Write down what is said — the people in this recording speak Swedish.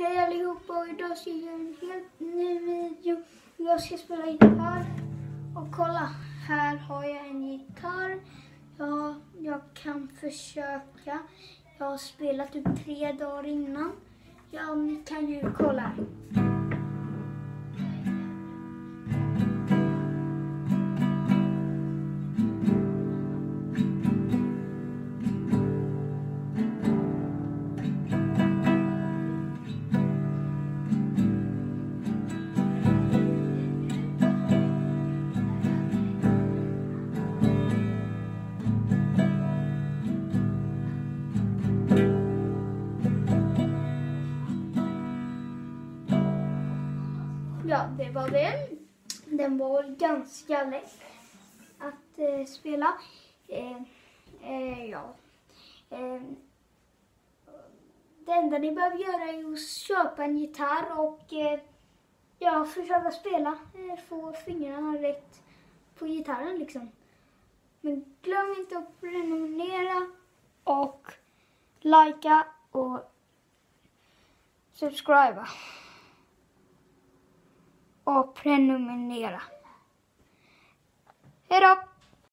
Hej allihopa och idag ska jag göra en helt ny video. Jag ska spela gitarr. Och kolla, här har jag en gitarr. Ja, jag kan försöka. Jag har spelat typ tre dagar innan. Ja, ni kan ju kolla. här. Ja, det var den. Den var ganska lätt att eh, spela. Eh, eh, ja. Eh, det enda ni behöver göra är att köpa en gitarr och eh, ja, försöka spela. Eh, få fingrarna rätt på gitarren liksom. Men glöm inte att prenumerera likea och subscriba och prenumerera. Hej då!